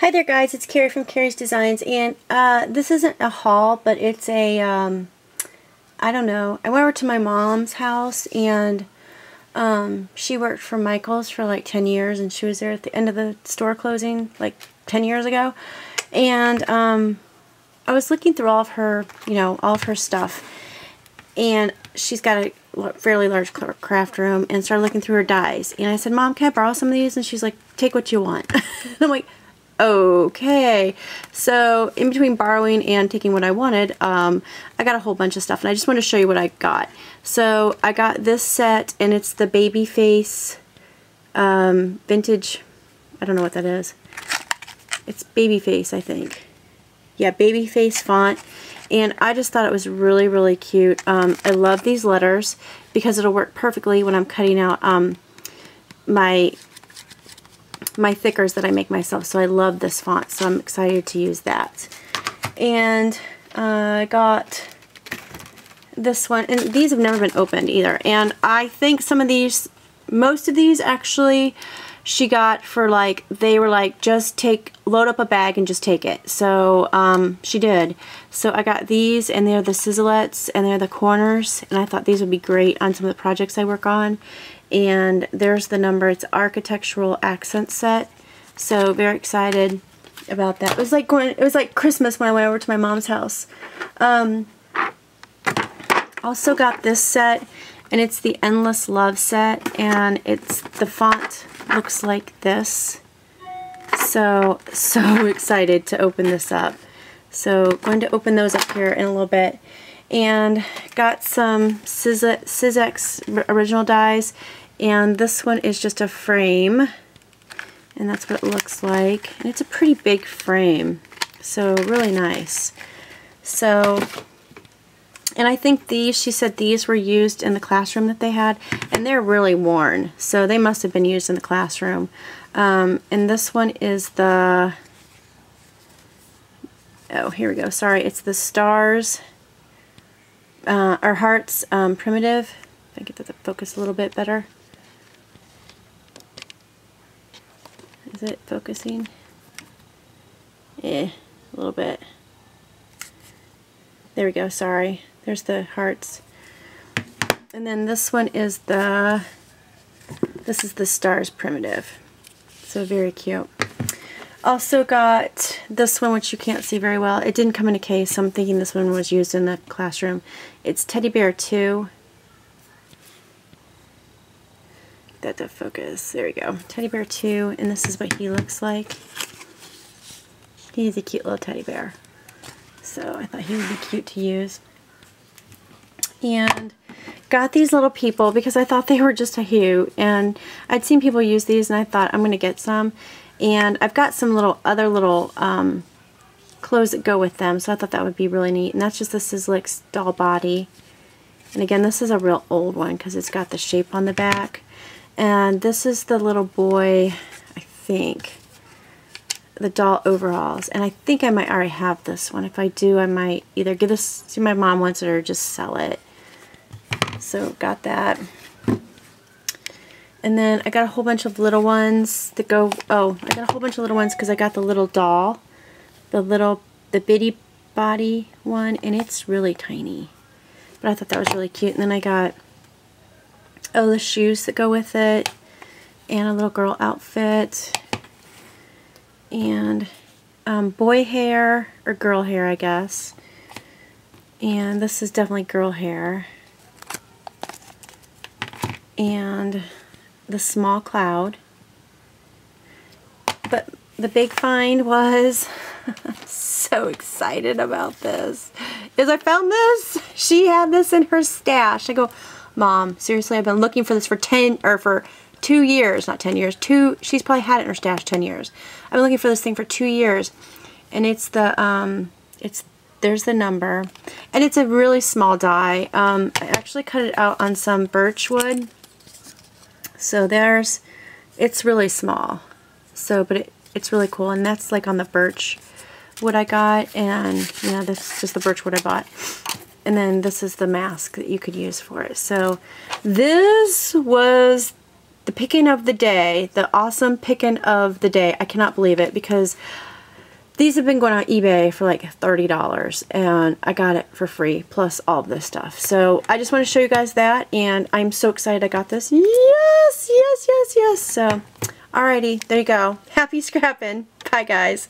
Hi there guys, it's Kerry from Kerry's Designs and uh, this isn't a haul but it's a, um, I don't know, I went over to my mom's house and um, she worked for Michael's for like 10 years and she was there at the end of the store closing like 10 years ago and um, I was looking through all of her, you know, all of her stuff and she's got a fairly large craft room and started looking through her dies and I said, Mom, can I borrow some of these? And she's like, take what you want. I'm like, okay. So in between borrowing and taking what I wanted, um, I got a whole bunch of stuff and I just want to show you what I got. So I got this set and it's the Babyface um, vintage, I don't know what that is. It's Babyface, I think. Yeah, Babyface font. And I just thought it was really, really cute. Um, I love these letters because it'll work perfectly when I'm cutting out um, my my thickers that I make myself. So I love this font. So I'm excited to use that. And uh, I got this one. And these have never been opened either. And I think some of these, most of these actually, she got for like, they were like, just take, load up a bag and just take it. So um, she did. So I got these and they're the Sizzlits and they're the corners. And I thought these would be great on some of the projects I work on and there's the number. It's architectural accent set. So very excited about that. It was like going. It was like Christmas when I went over to my mom's house. Um, also got this set, and it's the Endless Love set, and it's the font looks like this. So so excited to open this up. So going to open those up here in a little bit. And got some Sizzix original dies. And this one is just a frame. And that's what it looks like. And it's a pretty big frame. So really nice. So and I think these she said these were used in the classroom that they had and they're really worn so they must have been used in the classroom um, and this one is the oh here we go sorry it's the stars uh, or hearts um, primitive if I get the focus a little bit better Is it focusing? Yeah, a little bit. There we go, sorry. There's the hearts. And then this one is the, this is the stars primitive. So very cute. Also got this one, which you can't see very well. It didn't come in a case, so I'm thinking this one was used in the classroom. It's Teddy Bear 2. that to focus. There we go. Teddy bear 2, and this is what he looks like. He's a cute little teddy bear. So I thought he would be cute to use. And got these little people because I thought they were just a hoot. And I'd seen people use these and I thought I'm going to get some. And I've got some little other little um, clothes that go with them. So I thought that would be really neat. And that's just the Sizzix doll body. And again, this is a real old one because it's got the shape on the back. And this is the little boy, I think, the doll overalls. And I think I might already have this one. If I do, I might either give this to my mom once or just sell it. So got that. And then I got a whole bunch of little ones that go, oh, I got a whole bunch of little ones because I got the little doll, the little, the bitty body one, and it's really tiny. But I thought that was really cute. And then I got oh, the shoes that go with it, and a little girl outfit, and um, boy hair, or girl hair, I guess. And this is definitely girl hair. And the small cloud. But the big find was, so excited about this, is I found this. She had this in her stash. I go, Mom, seriously, I've been looking for this for 10, or for two years, not 10 years, two, she's probably had it in her stash 10 years. I've been looking for this thing for two years, and it's the, um, it's, there's the number, and it's a really small die. Um, I actually cut it out on some birch wood, so there's, it's really small, so, but it, it's really cool, and that's like on the birch wood I got, and, you know, this is just the birch wood I bought. And then this is the mask that you could use for it. So this was the picking of the day, the awesome picking of the day. I cannot believe it because these have been going on eBay for like $30 and I got it for free plus all this stuff. So I just want to show you guys that and I'm so excited I got this. Yes, yes, yes, yes. So, alrighty, there you go. Happy scrapping. Bye guys.